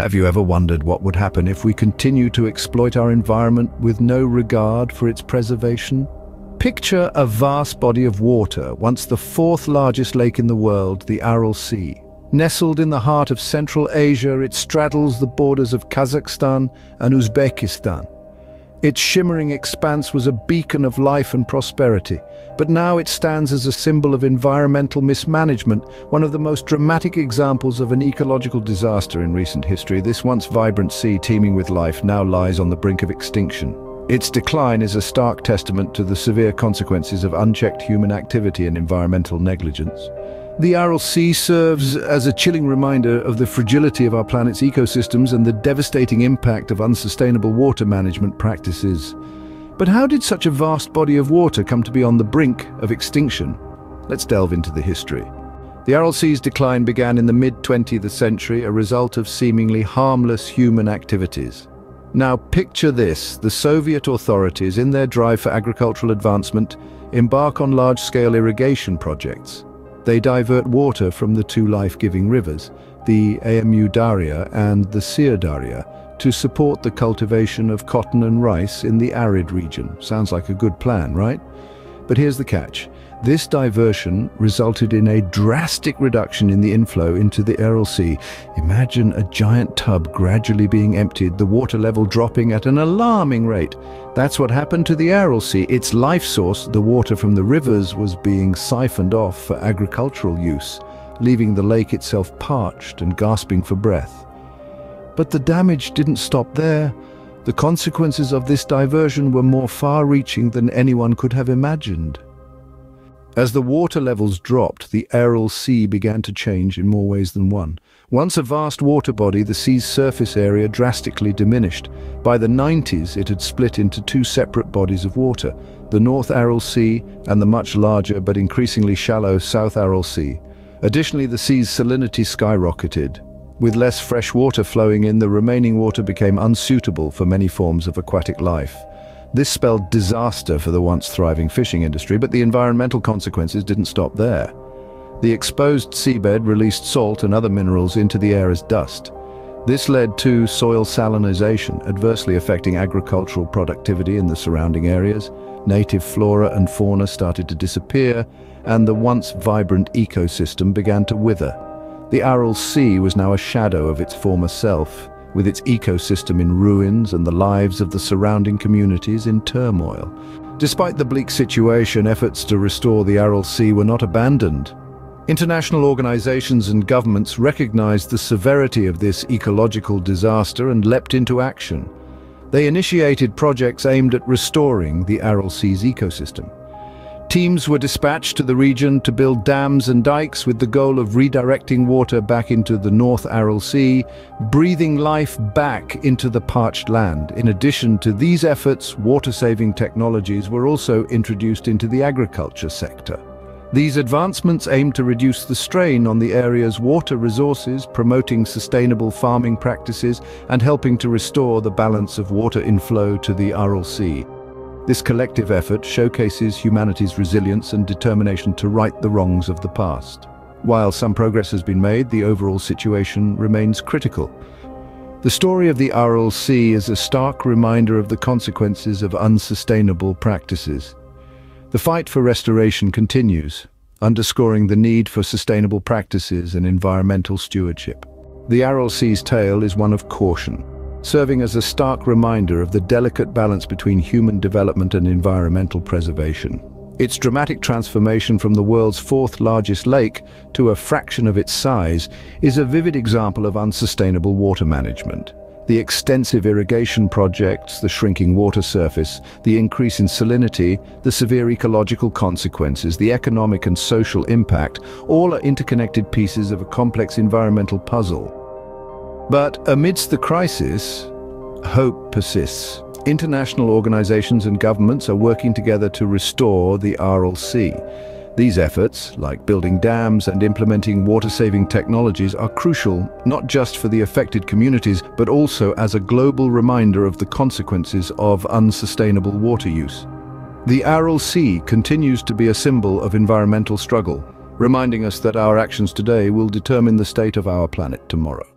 Have you ever wondered what would happen if we continue to exploit our environment with no regard for its preservation? Picture a vast body of water, once the fourth largest lake in the world, the Aral Sea. Nestled in the heart of Central Asia, it straddles the borders of Kazakhstan and Uzbekistan. Its shimmering expanse was a beacon of life and prosperity, but now it stands as a symbol of environmental mismanagement, one of the most dramatic examples of an ecological disaster in recent history. This once vibrant sea teeming with life now lies on the brink of extinction. Its decline is a stark testament to the severe consequences of unchecked human activity and environmental negligence. The Aral Sea serves as a chilling reminder of the fragility of our planet's ecosystems and the devastating impact of unsustainable water management practices. But how did such a vast body of water come to be on the brink of extinction? Let's delve into the history. The Aral Sea's decline began in the mid-20th century, a result of seemingly harmless human activities. Now picture this, the Soviet authorities, in their drive for agricultural advancement, embark on large-scale irrigation projects. They divert water from the two life-giving rivers, the Amu Darya and the Syr Darya, to support the cultivation of cotton and rice in the arid region. Sounds like a good plan, right? But here's the catch. This diversion resulted in a drastic reduction in the inflow into the Aral Sea. Imagine a giant tub gradually being emptied, the water level dropping at an alarming rate. That's what happened to the Aral Sea. Its life source, the water from the rivers, was being siphoned off for agricultural use, leaving the lake itself parched and gasping for breath. But the damage didn't stop there. The consequences of this diversion were more far-reaching than anyone could have imagined. As the water levels dropped, the Aral Sea began to change in more ways than one. Once a vast water body, the sea's surface area drastically diminished. By the 90s, it had split into two separate bodies of water, the North Aral Sea and the much larger but increasingly shallow South Aral Sea. Additionally, the sea's salinity skyrocketed. With less fresh water flowing in, the remaining water became unsuitable for many forms of aquatic life. This spelled disaster for the once thriving fishing industry, but the environmental consequences didn't stop there. The exposed seabed released salt and other minerals into the air as dust. This led to soil salinization, adversely affecting agricultural productivity in the surrounding areas. Native flora and fauna started to disappear, and the once vibrant ecosystem began to wither. The Aral Sea was now a shadow of its former self, with its ecosystem in ruins and the lives of the surrounding communities in turmoil. Despite the bleak situation, efforts to restore the Aral Sea were not abandoned. International organizations and governments recognized the severity of this ecological disaster and leapt into action. They initiated projects aimed at restoring the Aral Sea's ecosystem. Teams were dispatched to the region to build dams and dikes with the goal of redirecting water back into the North Aral Sea, breathing life back into the parched land. In addition to these efforts, water-saving technologies were also introduced into the agriculture sector. These advancements aim to reduce the strain on the area's water resources, promoting sustainable farming practices and helping to restore the balance of water inflow to the Aral Sea. This collective effort showcases humanity's resilience and determination to right the wrongs of the past. While some progress has been made, the overall situation remains critical. The story of the Aral Sea is a stark reminder of the consequences of unsustainable practices. The fight for restoration continues, underscoring the need for sustainable practices and environmental stewardship. The Aral Sea's tale is one of caution, serving as a stark reminder of the delicate balance between human development and environmental preservation. Its dramatic transformation from the world's fourth largest lake to a fraction of its size is a vivid example of unsustainable water management. The extensive irrigation projects, the shrinking water surface, the increase in salinity, the severe ecological consequences, the economic and social impact, all are interconnected pieces of a complex environmental puzzle. But amidst the crisis, hope persists. International organizations and governments are working together to restore the Aral Sea. These efforts, like building dams and implementing water-saving technologies, are crucial not just for the affected communities, but also as a global reminder of the consequences of unsustainable water use. The Aral Sea continues to be a symbol of environmental struggle, reminding us that our actions today will determine the state of our planet tomorrow.